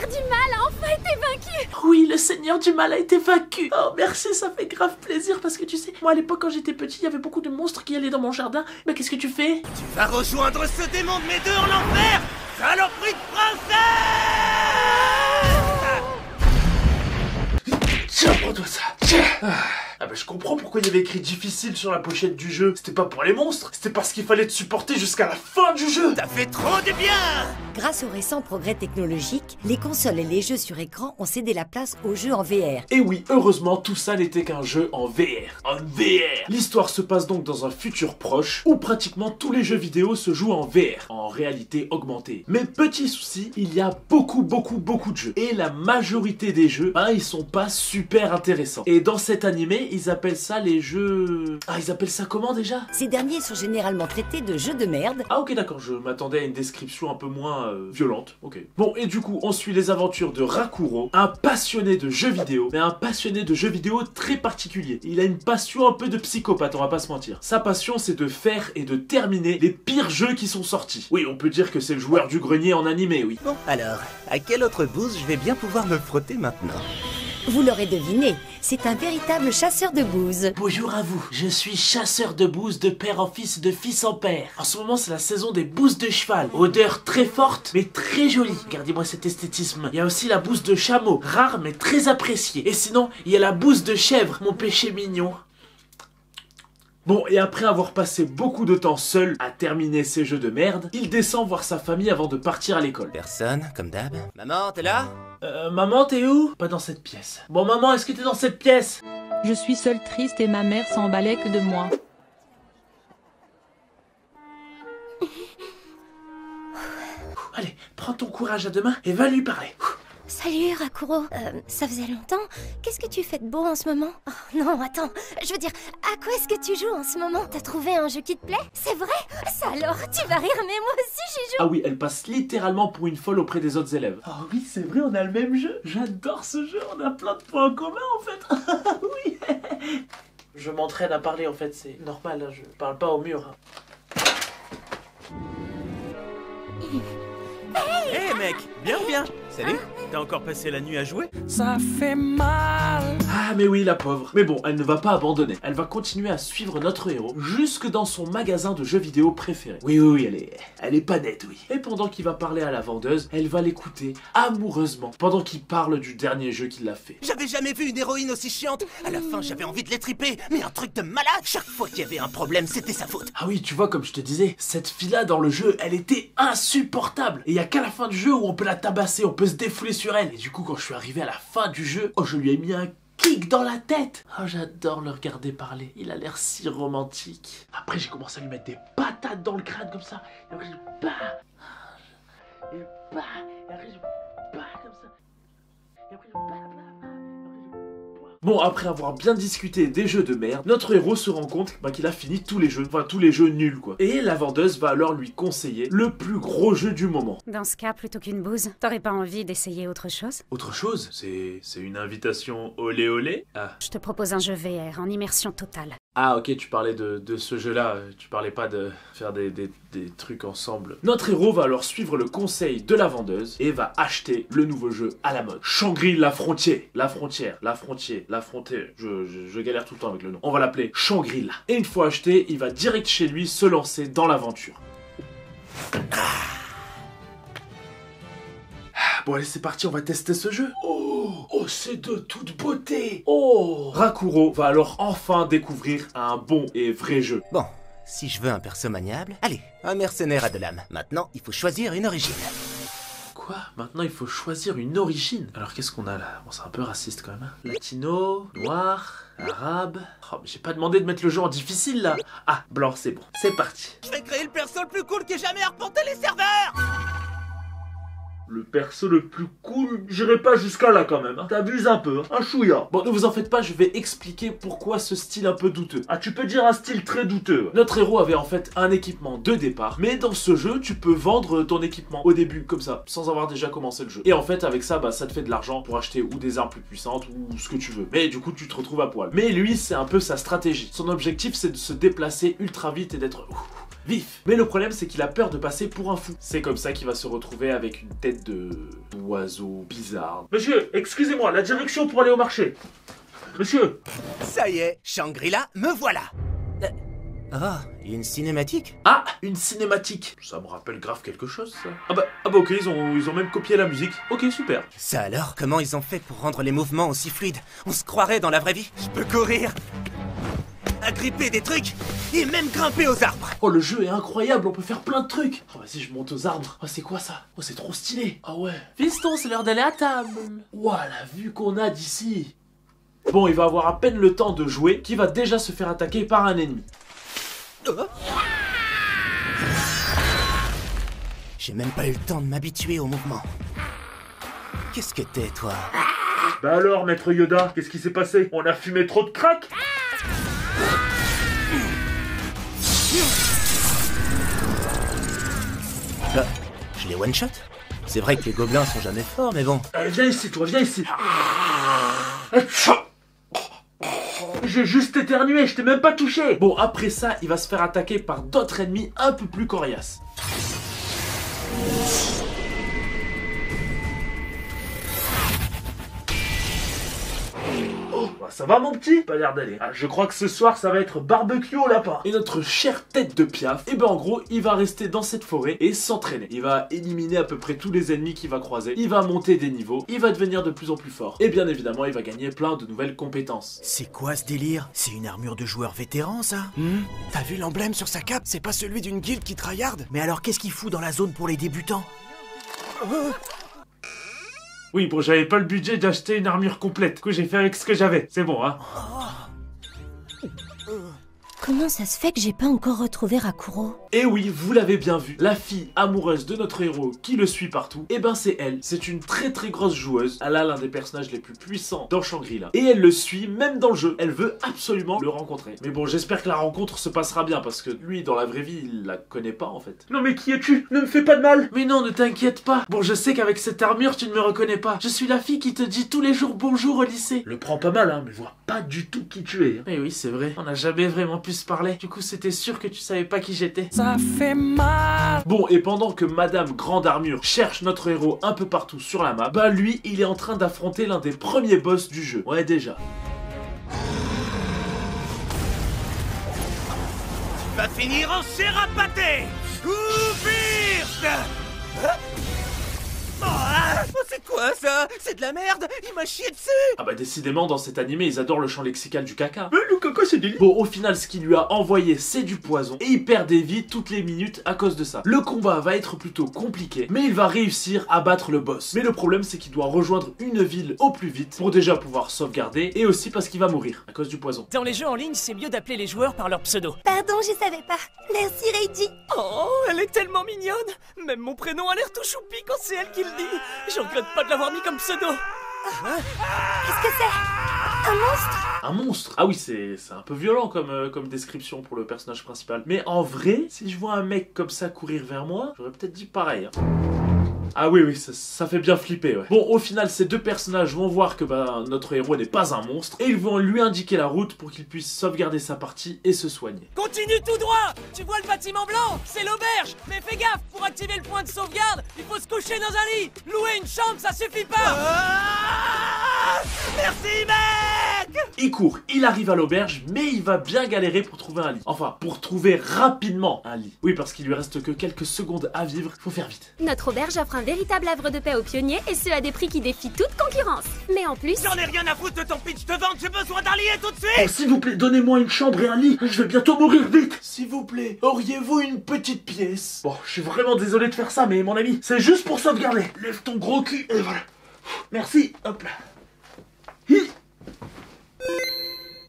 Seigneur du mal a enfin été vaincu Oui, le Seigneur du mal a été vaincu. Oh merci, ça fait grave plaisir parce que tu sais, moi à l'époque quand j'étais petit, il y avait beaucoup de monstres qui allaient dans mon jardin. Mais qu'est-ce que tu fais? Tu vas rejoindre ce démon de mes deux en enfer Saloperie de princesse Tiens, prends-toi ça. Tiens. Ah. Ah bah je comprends pourquoi il y avait écrit difficile sur la pochette du jeu. C'était pas pour les monstres, c'était parce qu'il fallait te supporter jusqu'à la fin du jeu. T'as fait trop de bien Grâce aux récents progrès technologiques, les consoles et les jeux sur écran ont cédé la place aux jeux en VR. Et oui, heureusement, tout ça n'était qu'un jeu en VR. En VR L'histoire se passe donc dans un futur proche où pratiquement tous les jeux vidéo se jouent en VR, en réalité augmentée. Mais petit souci, il y a beaucoup, beaucoup, beaucoup de jeux. Et la majorité des jeux, ben, ils sont pas super intéressants. Et dans cet animé, ils appellent ça les jeux... Ah, ils appellent ça comment déjà? Ces derniers sont généralement traités de jeux de merde. Ah ok d'accord, je m'attendais à une description un peu moins euh, violente. Ok. Bon et du coup on suit les aventures de Rakuro, un passionné de jeux vidéo, mais un passionné de jeux vidéo très particulier. Il a une passion un peu de psychopathe, on va pas se mentir. Sa passion c'est de faire et de terminer les pires jeux qui sont sortis. Oui, on peut dire que c'est le joueur du grenier en animé, oui. Bon, alors, à quelle autre bouse je vais bien pouvoir me frotter maintenant? Vous l'aurez deviné, c'est un véritable chasseur de bouse. Bonjour à vous, je suis chasseur de bouse de père en fils, de fils en père. En ce moment, c'est la saison des bouses de cheval. Odeur très forte, mais très jolie. Regardez-moi cet esthétisme. Il y a aussi la bouse de chameau, rare mais très appréciée. Et sinon, il y a la bouse de chèvre, mon péché mignon. Bon, et après avoir passé beaucoup de temps seul à terminer ces jeux de merde, il descend voir sa famille avant de partir à l'école. Personne, comme d'hab. Maman, t'es là? Euh, maman, t'es où? Pas dans cette pièce. Bon, maman, est-ce que t'es dans cette pièce? Je suis seule triste et ma mère s'emballait que de moi. Allez, prends ton courage à deux mains et va lui parler. Salut Rakuro, Euh, ça faisait longtemps. Qu'est-ce que tu fais de beau en ce moment? Oh non, attends, je veux dire, à quoi est-ce que tu joues en ce moment? T'as trouvé un jeu qui te plaît? C'est vrai? Ça alors, tu vas rire, mais moi aussi j'y joue Ah oui, elle passe littéralement pour une folle auprès des autres élèves. Ah oui, c'est vrai, on a le même jeu. J'adore ce jeu, on a plein de points communs en fait. oui. Je m'entraîne à parler en fait, c'est normal, hein, je parle pas au mur. hein. Hé mec, bien bien? Salut T'as encore passé la nuit à jouer Ça fait mal. Ah mais oui, la pauvre. Mais bon, elle ne va pas abandonner. Elle va continuer à suivre notre héros jusque dans son magasin de jeux vidéo préféré. Oui, oui, oui, elle est, elle est pas nette, oui. Et pendant qu'il va parler à la vendeuse, elle va l'écouter amoureusement pendant qu'il parle du dernier jeu qu'il a fait. J'avais jamais vu une héroïne aussi chiante À la fin, j'avais envie de l'étriper, mais un truc de malade Chaque fois qu'il y avait un problème, c'était sa faute Ah oui, tu vois, comme je te disais, cette fille-là dans le jeu, elle était insupportable. Et il y a qu'à la fin du jeu où on peut la tabasser, on peut se défouler sur elle. Et du coup, quand je suis arrivé à la fin du jeu, oh, je lui ai mis un kick dans la tête. Oh, j'adore le regarder parler. Il a l'air si romantique. Après, j'ai commencé à lui mettre des patates dans le crâne comme ça. Bon, après avoir bien discuté des jeux de merde, notre héros se rend compte bah, qu'il a fini tous les jeux, enfin tous les jeux nuls quoi. Et la vendeuse va alors lui conseiller le plus gros jeu du moment. Dans ce cas, plutôt qu'une bouse, t'aurais pas envie d'essayer autre chose? Autre chose? C'est c'est une invitation olé olé? Ah. Je te propose un jeu VR en immersion totale. Ah ok, tu parlais de, ce jeu-là, tu parlais pas de faire des, trucs ensemble. Notre héros va alors suivre le conseil de la vendeuse et va acheter le nouveau jeu à la mode. Shangri la frontière, la frontière, la frontière, la frontière, je, je- galère tout le temps avec le nom. On va l'appeler Shangri-La. Et une fois acheté, il va direct chez lui se lancer dans l'aventure. Ah, Bon allez c'est parti, on va tester ce jeu. Oh, oh c'est de toute beauté. Oh Rakuro va alors enfin découvrir un bon et vrai jeu. Bon, si je veux un perso maniable, allez, un mercenaire à de l'âme. Maintenant, il faut choisir une origine. Quoi? Maintenant il faut choisir une origine. Alors qu'est-ce qu'on a là? Bon c'est un peu raciste quand même. hein. Latino, noir, arabe. Oh mais j'ai pas demandé de mettre le jeu en difficile là. Ah blanc c'est bon. C'est parti. Je vais créer le perso le plus cool qui ait jamais arpenté les serveurs Le perso le plus cool, j'irai pas jusqu'à là quand même. hein. T'abuses un peu, hein. un chouïa. Bon, ne vous en faites pas, je vais expliquer pourquoi ce style un peu douteux. Ah, tu peux dire un style très douteux. Notre héros avait en fait un équipement de départ, mais dans ce jeu, tu peux vendre ton équipement au début, comme ça, sans avoir déjà commencé le jeu. Et en fait, avec ça, bah, ça te fait de l'argent pour acheter ou des armes plus puissantes ou ce que tu veux. Mais du coup, tu te retrouves à poil. Mais lui, c'est un peu sa stratégie. Son objectif, c'est de se déplacer ultra vite et d'être vif. Mais le problème, c'est qu'il a peur de passer pour un fou. C'est comme ça qu'il va se retrouver avec une tête de d'oiseau bizarre. Monsieur, excusez-moi, la direction pour aller au marché. Monsieur Ça y est, Shangri-La, me voilà Euh, Ah, une cinématique Ah, une cinématique Ça me rappelle grave quelque chose, ça. Ah bah, ah bah ok, ils ont, ils ont même copié la musique. Ok, super. Ça alors, comment ils ont fait pour rendre les mouvements aussi fluides? On se croirait dans la vraie vie Je peux courir Agripper des trucs et même grimper aux arbres Oh, le jeu est incroyable, on peut faire plein de trucs. Oh, vas-y, je monte aux arbres. Oh, c'est quoi ça? Oh, c'est trop stylé. Ah ouais. Fiston, c'est l'heure d'aller à table. Ouah, la vue qu'on a d'ici. Bon, il va avoir à peine le temps de jouer, qui va déjà se faire attaquer par un ennemi. J'ai même pas eu le temps de m'habituer au mouvement. Qu'est-ce que t'es, toi? Bah alors, maître Yoda, qu'est-ce qui s'est passé? On a fumé trop de crack? Là, je les one-shot C'est vrai que les gobelins sont jamais forts, mais bon. Allez, viens ici, toi, viens ici. J'ai juste éternué, je t'ai même pas touché. Bon, après ça, il va se faire attaquer par d'autres ennemis un peu plus coriaces. Ça va mon petit Pas l'air d'aller. Ah, je crois que ce soir ça va être barbecue au lapin. Et notre chère tête de piaf, et ben en gros, il va rester dans cette forêt et s'entraîner. Il va éliminer à peu près tous les ennemis qu'il va croiser. Il va monter des niveaux, il va devenir de plus en plus fort. Et bien évidemment, il va gagner plein de nouvelles compétences. C'est quoi ce délire? C'est une armure de joueur vétéran, ça? Hmm? T'as vu l'emblème sur sa cape? C'est pas celui d'une guilde qui tryharde Mais alors qu'est-ce qu'il fout dans la zone pour les débutants? Oui, bon, j'avais pas le budget d'acheter une armure complète. Du j'ai fait avec ce que j'avais. C'est bon, hein. Comment ça se fait que j'ai pas encore retrouvé Rakuro? Et oui, vous l'avez bien vu, la fille amoureuse de notre héros qui le suit partout, et ben c'est elle. C'est une très très grosse joueuse. Elle a l'un des personnages les plus puissants dans Shangri-La. Et elle le suit même dans le jeu. Elle veut absolument le rencontrer. Mais bon, j'espère que la rencontre se passera bien parce que lui, dans la vraie vie, il la connaît pas en fait. Non mais qui es-tu? Ne me fais pas de mal Mais non, ne t'inquiète pas. Bon, je sais qu'avec cette armure, tu ne me reconnais pas. Je suis la fille qui te dit tous les jours bonjour au lycée. Le prends pas mal, hein, mais vois pas du tout qui tu es. Mais oui, c'est vrai. On n'a jamais vraiment pu se parler. Du coup, c'était sûr que tu savais pas qui j'étais. Ça fait mal. Bon, et pendant que Madame Grande Armure cherche notre héros un peu partout sur la map, bah lui, il est en train d'affronter l'un des premiers boss du jeu. Ouais, déjà. Va finir en chair à pâté Ou c'est quoi ça? C'est de la merde Il m'a chié dessus Ah bah décidément, dans cet animé, ils adorent le champ lexical du caca. Mais le caca, c'est du Bon, au final, ce qu'il lui a envoyé, c'est du poison. Et il perd des vies toutes les minutes à cause de ça. Le combat va être plutôt compliqué, mais il va réussir à battre le boss. Mais le problème, c'est qu'il doit rejoindre une ville au plus vite pour déjà pouvoir sauvegarder, et aussi parce qu'il va mourir à cause du poison. Dans les jeux en ligne, c'est mieux d'appeler les joueurs par leur pseudo. Pardon, je savais pas. Merci, Reiji. Oh, elle est tellement mignonne Même mon prénom a l'air tout choupi quand c'est elle qui le dit Je regrette pas de l'avoir mis comme pseudo Qu'est-ce que c'est? Un monstre? Un monstre Ah oui, c'est c'est un peu violent comme, euh, comme description pour le personnage principal. Mais en vrai, si je vois un mec comme ça courir vers moi, j'aurais peut-être dit pareil. hein. Ah oui, oui, ça, ça fait bien flipper, ouais. Bon, au final, ces deux personnages vont voir que bah, notre héros n'est pas un monstre, et ils vont lui indiquer la route pour qu'il puisse sauvegarder sa partie et se soigner. Continue tout droit! Tu vois le bâtiment blanc? C'est l'auberge! Mais fais gaffe! Pour activer le point de sauvegarde, il faut se coucher dans un lit! Louer une chambre, ça suffit pas! Ah! Merci, mec Il court, il arrive à l'auberge, mais il va bien galérer pour trouver un lit. Enfin, pour trouver rapidement un lit. Oui, parce qu'il lui reste que quelques secondes à vivre, faut faire vite. Notre auberge offre un véritable havre de paix aux pionniers et ce à des prix qui défient toute concurrence. Mais en plus, J'en ai rien à foutre de ton pitch de vente, j'ai besoin d'un lit et tout de suite Oh, s'il vous plaît, donnez-moi une chambre et un lit. Je vais bientôt mourir vite. S'il vous plaît, auriez-vous une petite pièce? Bon, je suis vraiment désolé de faire ça, mais mon ami, c'est juste pour sauvegarder. Lève ton gros cul et voilà. Merci. Hop là. Hi. Thank you.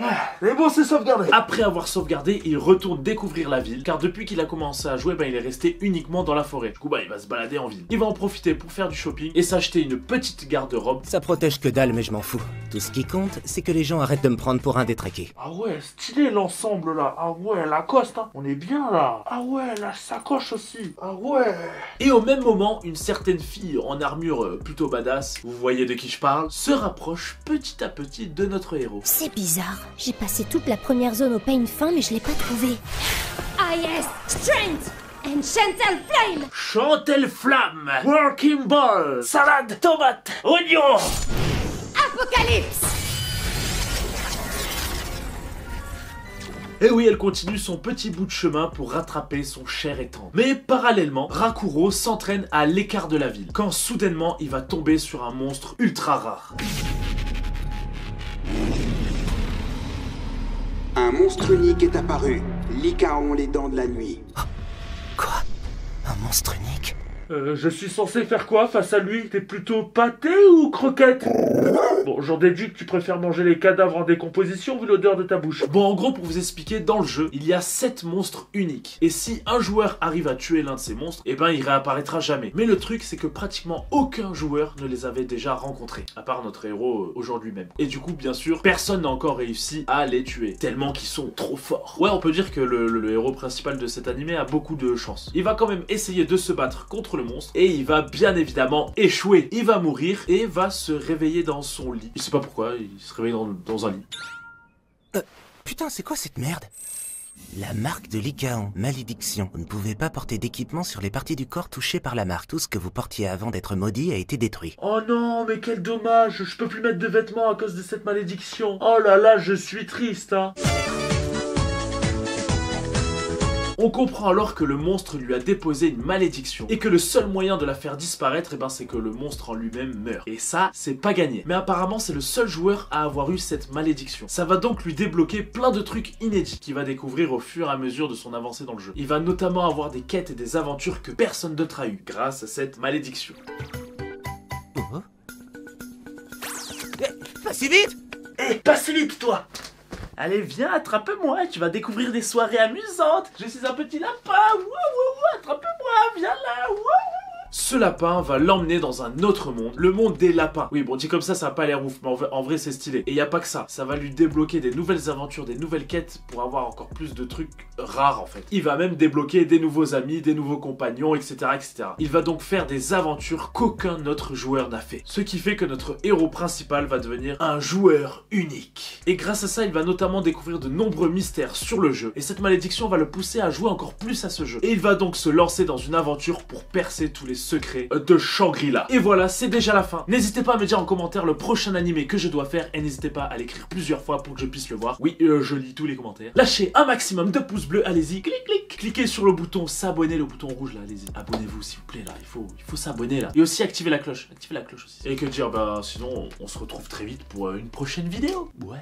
Ah, Mais bon, c'est sauvegardé. Après avoir sauvegardé, il retourne découvrir la ville, car depuis qu'il a commencé à jouer, bah, il est resté uniquement dans la forêt. Du coup, bah, il va se balader en ville. Il va en profiter pour faire du shopping et s'acheter une petite garde-robe. Ça protège que dalle, mais je m'en fous. Tout ce qui compte, c'est que les gens arrêtent de me prendre pour un détraqué. Ah ouais, stylé l'ensemble là. Ah ouais, Lacoste, hein. On est bien là. Ah ouais, la sacoche aussi. Ah ouais. Et au même moment, une certaine fille en armure euh, plutôt badass, vous voyez de qui je parle, se rapproche petit à petit de notre héros. C'est bizarre. J'ai passé toute la première zone au pain fin, mais je l'ai pas trouvé. Ah yes Strength and Chantal Flame Chantel Flamme, Working Ball, salade, tomate, oignon Apocalypse Et oui, elle continue son petit bout de chemin pour rattraper son cher étang. Mais parallèlement, Rakuro s'entraîne à l'écart de la ville, quand soudainement il va tomber sur un monstre ultra rare. Un monstre unique est apparu. Lycaon, les dents de la nuit. Quoi? Un monstre unique? Euh, je suis censé faire quoi face à lui? T'es plutôt pâté ou croquette? Bon, j'en déduis que tu préfères manger les cadavres en décomposition vu l'odeur de ta bouche? Bon, en gros, pour vous expliquer, dans le jeu, il y a 7 monstres uniques. Et si un joueur arrive à tuer l'un de ces monstres, eh ben il réapparaîtra jamais. Mais le truc, c'est que pratiquement aucun joueur ne les avait déjà rencontrés. À part notre héros euh, aujourd'hui même. Et du coup, bien sûr, personne n'a encore réussi à les tuer. Tellement qu'ils sont trop forts. Ouais, on peut dire que le, le- héros principal de cet animé a beaucoup de chance. Il va quand même essayer de se battre contre le monstre. Et il va bien évidemment échouer. Il va mourir et va se réveiller dans son lit. Il sait pas pourquoi, il se réveille dans, dans un lit. Putain, c'est quoi cette merde? La marque de Lycaon, malédiction. Vous ne pouvez pas porter d'équipement sur les parties du corps touchées par la marque. Tout ce que vous portiez avant d'être maudit a été détruit. Oh non, mais quel dommage, je peux plus mettre de vêtements à cause de cette malédiction. Oh là là, je suis triste, hein. On comprend alors que le monstre lui a déposé une malédiction et que le seul moyen de la faire disparaître, eh ben, c'est que le monstre en lui-même meurt. Et ça, c'est pas gagné. Mais apparemment, c'est le seul joueur à avoir eu cette malédiction. Ça va donc lui débloquer plein de trucs inédits qu'il va découvrir au fur et à mesure de son avancée dans le jeu. Il va notamment avoir des quêtes et des aventures que personne d'autre a eu grâce à cette malédiction. Oh Eh, Pas si vite Eh, passe vite, toi Allez, viens, attrape-moi, tu vas découvrir des soirées amusantes. Je suis un petit lapin, wouh, wouh, wouh, attrape-moi, viens là, wouh. Ce lapin va l'emmener dans un autre monde, le monde des lapins. Oui, bon, dit comme ça, ça a pas l'air ouf, mais en vrai, c'est stylé. Et y a pas que ça, ça va lui débloquer des nouvelles aventures, des nouvelles quêtes pour avoir encore plus de trucs rares en fait. Il va même débloquer des nouveaux amis, des nouveaux compagnons, etc., etc. Il va donc faire des aventures qu'aucun autre joueur n'a fait. Ce qui fait que notre héros principal va devenir un joueur unique. Et grâce à ça, il va notamment découvrir de nombreux mystères sur le jeu. Et cette malédiction va le pousser à jouer encore plus à ce jeu. Et il va donc se lancer dans une aventure pour percer tous les secrets de Shangri-La. Et voilà, c'est déjà la fin. N'hésitez pas à me dire en commentaire le prochain animé que je dois faire et n'hésitez pas à l'écrire plusieurs fois pour que je puisse le voir. Oui, euh, je lis tous les commentaires. Lâchez un maximum de pouces bleus, allez-y, clic clic. Cliquez sur le bouton s'abonner, le bouton rouge là, allez-y. Abonnez-vous s'il vous plaît là, il faut, il faut s'abonner là. Et aussi activer la cloche, activez la cloche aussi. Et que dire, bah sinon on se retrouve très vite pour euh, une prochaine vidéo. Ouais.